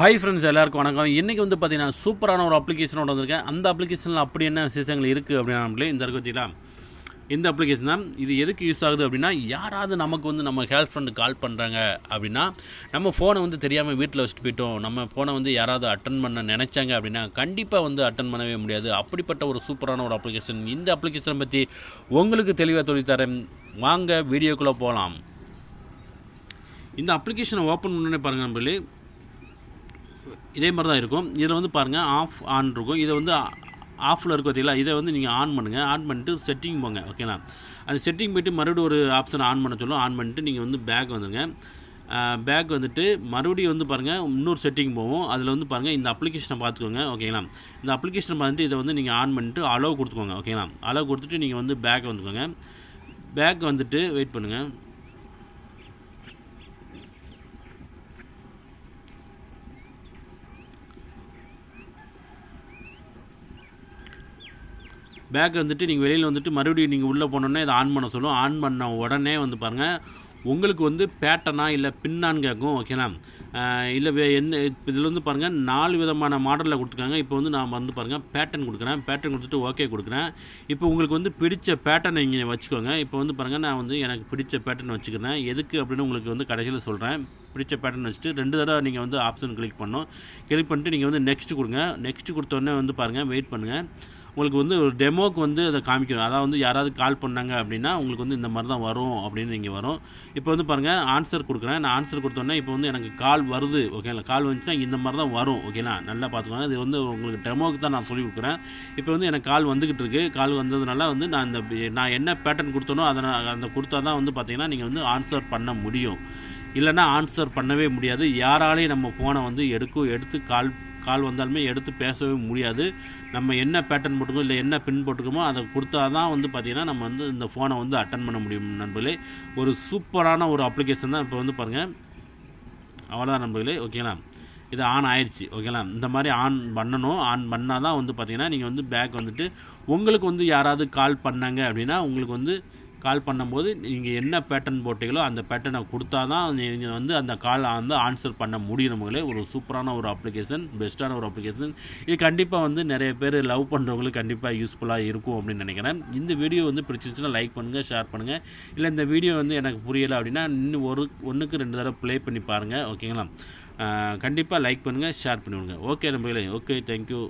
Hi friends எல்லாருக்கும் வணக்கம். இன்றைக்கி வந்து பார்த்தீங்கன்னா சூப்பரான ஒரு அப்ளிகேஷனோட வந்திருக்கேன். அந்த அப்ளிகேஷனில் அப்படி என்ன விசேஷங்கள் இருக்குது அப்படின்னா நம்மளே இந்த இருக்கு பார்த்தீங்களா இந்த அப்ளிகேஷன் தான். இது எதுக்கு யூஸ் ஆகுது அப்படின்னா யாராவது நமக்கு வந்து நம்ம ஹெல்ப் ஃப்ரெண்டு கால் பண்ணுறாங்க அப்படின்னா நம்ம ஃபோனை வந்து தெரியாமல் வீட்டில் வச்சுட்டு போயிட்டோம். நம்ம ஃபோனை வந்து யாராவது அட்டன் பண்ண நினச்சாங்க அப்படின்னா கண்டிப்பாக வந்து அட்டன் பண்ணவே முடியாது. அப்படிப்பட்ட ஒரு சூப்பரான ஒரு அப்ளிகேஷன் இந்த அப்ளிகேஷனை பற்றி உங்களுக்கு தெளிவாக சொல்லித்தரேன் வாங்க வீடியோக்குள்ளே போகலாம் இந்த அப்ளிகேஷனை ஓப்பன் பண்ணோன்னே பாருங்கள் நம்மளே இதே மாதிரி தான் இருக்கும். இதில் வந்து பாருங்கள் ஆஃப் ஆன் இருக்கும். இதை வந்து ஆஃபில் இருக்கும் பார்த்தீங்களா? இதை வந்து நீங்கள் ஆன் பண்ணுங்கள் ஆன் பண்ணிட்டு செட்டிங் போங்க ஓகேங்களா அது செட்டிங் போய்ட்டு மறுபடியும் ஒரு ஆப்ஷன் ஆன் பண்ண சொல்லும். ஆன் பண்ணிட்டு நீங்கள் வந்து பேக் வந்துங்க பேக் வந்துட்டு மறுபடியும் வந்து பாருங்கள் இன்னொரு செட்டிங் போகும். அதில் வந்து பாருங்கள் இந்த அப்ளிகேஷனை பார்த்துக்கோங்க ஓகேங்களா இந்த அப்ளிகேஷனை பார்த்துட்டு இதை வந்து நீங்கள் ஆன் பண்ணிட்டு அலோவ் கொடுத்துக்கோங்க ஓகேங்களா அலோவ் கொடுத்துட்டு நீங்கள் வந்து பேக் வந்துக்கோங்க. பேக் வந்துட்டு வெயிட் பண்ணுங்கள் பேக் வந்துட்டு நீங்கள் வெளியில் வந்துட்டு மறுபடியும் நீங்கள் உள்ளே போனோன்னே இதை ஆன் பண்ண சொல்லும். ஆன் பண்ண உடனே வந்து பாருங்கள் உங்களுக்கு வந்து பேட்டனா இல்லை பின்னான்னு கேட்கும் ஓகேனா இல்லை வே என்ன இதில் வந்து பாருங்கள் நாலு விதமான மாடலில் கொடுத்துருக்காங்க. இப்போ வந்து நான் வந்து பாருங்கள் பேட்டர்ன் கொடுக்குறேன். பேட்டர்ன் கொடுத்துட்டு ஓகே கொடுக்குறேன். இப்போ உங்களுக்கு வந்து பிடிச்ச பேட்டர்னை இங்கே வச்சுக்கோங்க. இப்போ வந்து பாருங்கள் நான் வந்து எனக்கு பிடிச்ச பேட்டர்ன் வச்சுக்கிறேன். எதுக்கு அப்படின்னு உங்களுக்கு வந்து கடைசியில் சொல்கிறேன் பிடிச்ச பேட்டர்ன் வச்சுட்டு ரெண்டு தடவை நீங்கள் வந்து ஆப்ஷன் கிளிக் பண்ணணும். கிளிக் பண்ணிட்டு நீங்கள் வந்து நெக்ஸ்ட் கொடுங்க. நெக்ஸ்ட் கொடுத்தோடனே வந்து பாருங்கள் வெயிட் பண்ணுங்கள் உங்களுக்கு வந்து ஒரு டெமோக்கு வந்து அதை காமிக்கணும். அதாவது வந்து யாராவது கால் பண்ணாங்க அப்படின்னா உங்களுக்கு வந்து இந்த மாதிரி தான் வரும் அப்படின்னு நீங்கள் வரும். இப்போ வந்து பாருங்கள் ஆன்சர் கொடுக்குறேன். நான் ஆன்சர் கொடுத்தோன்னே இப்போ வந்து எனக்கு கால் வருது ஓகேங்களா கால் வந்துச்சுன்னா இந்த மாதிரி தான் வரும் ஓகேங்களா நல்லா பார்த்துக்கோங்க. இது வந்து உங்களுக்கு டெமோக்கு தான் நான் சொல்லி கொடுக்குறேன். இப்போ வந்து எனக்கு கால் வந்துக்கிட்டு இருக்கு. கால் வந்ததுனால வந்து நான் இந்த நான் என்ன பேட்டர்ன் கொடுத்தனோ அதை நான் அந்த கொடுத்தா தான் வந்து பார்த்தீங்கன்னா நீங்கள் வந்து ஆன்சர் பண்ண முடியும். இல்லைன்னா ஆன்சர் பண்ணவே முடியாது. யாராலையும் நம்ம ஃபோனை வந்து எடுக்கும் எடுத்து கால் கால் வந்தாலுமே எடுத்து பேசவே முடியாது. நம்ம என்ன பேட்டர்ன் போட்டுக்கோ இல்லை என்ன பின் போட்டுக்கோமோ அதை கொடுத்தா தான் வந்து பார்த்திங்கன்னா நம்ம வந்து இந்த ஃபோனை வந்து அட்டன் பண்ண முடியும் நண்பர்களே. ஒரு சூப்பரான ஒரு அப்ளிகேஷன் தான் இப்போ வந்து பாருங்கள் அவ்வளோதான் நண்பர்களே ஓகேங்களா? இது ஆன் ஆயிடுச்சு ஓகேங்களா? இந்த மாதிரி ஆன் பண்ணணும் ஆன் பண்ணால் தான் வந்து பார்த்திங்கன்னா நீங்கள் வந்து பேக் வந்துட்டு உங்களுக்கு வந்து யாராவது கால் பண்ணாங்க அப்படின்னா உங்களுக்கு வந்து கால் பண்ணும்போது நீங்கள் என்ன பேட்டர்ன் போட்டீங்களோ அந்த பேட்டர்னை கொடுத்தா தான் நீங்கள் வந்து அந்த கால் வந்து ஆன்சர் பண்ண முடியும் நம்மளே. ஒரு சூப்பரான ஒரு அப்ளிகேஷன் பெஸ்ட்டான ஒரு அப்ளிகேஷன் இது கண்டிப்பாக வந்து நிறைய பேர் லவ் பண்ணுறவங்களுக்கு கண்டிப்பாக யூஸ்ஃபுல்லாக இருக்கும் அப்படின்னு நினைக்கிறேன். இந்த வீடியோ வந்து பிடிச்சிருச்சுன்னா லைக் பண்ணுங்கள் ஷேர் பண்ணுங்கள் இல்லை இந்த வீடியோ வந்து எனக்கு புரியலை அப்படின்னா இன்னும் ஒரு ஒன்றுக்கு ரெண்டு தடவை ப்ளே பண்ணி பாருங்கள் ஓகேங்களா கண்டிப்பாக லைக் பண்ணுங்கள் ஷேர் பண்ணிவிடுங்க. Okay நம்பர்களே okay thank you